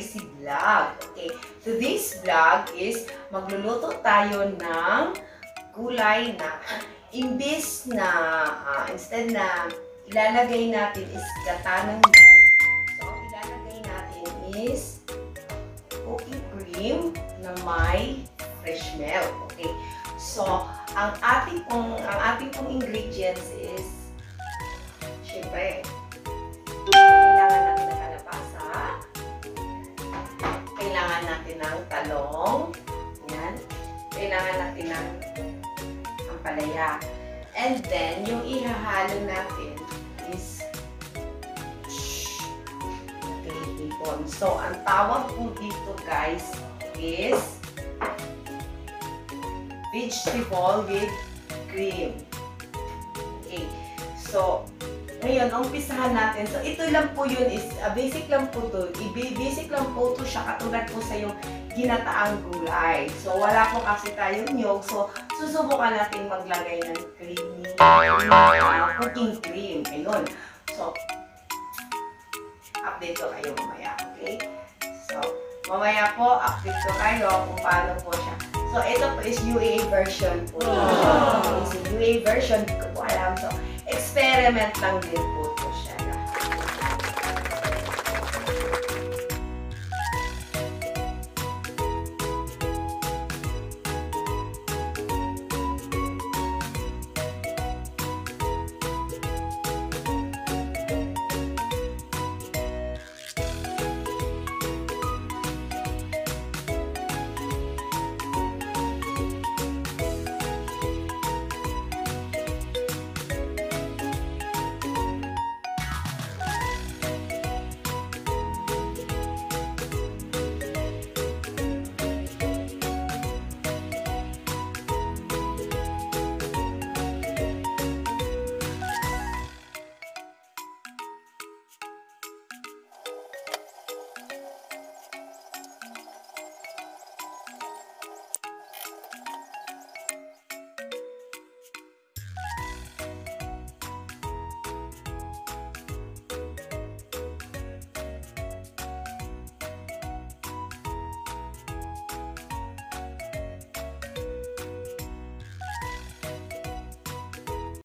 Gracie Vlog. Okay, so this vlog is magluluto tayo ng gulay na imbis na, uh, instead na ilalagay natin is gata ng So, ang ilalagay natin is cooking cream na may fresh milk. Okay, so, ang ating pong, ang ating pong ingredients is, syempre, talong, yan, kailangan natin ng ampalaya. And then, yung ihahalo natin is hipon. So, ang tawag po dito guys is vegetable with cream. Okay. So, ngayon, umpisahan natin. So, ito lang po yun is, uh, basic lang po to. I- basic lang po to siya katulad po sa yung ginataang gulay. So, wala po kasi tayong nyog. So, susubukan natin maglagay ng creamy uh, cooking cream. Ayun. So, update ko kayo mamaya. Okay? So, mamaya po, update ko kayo kung paano po siya. So, ito po is UA version po. Okay, so, UA version, hindi ko po alam. So, po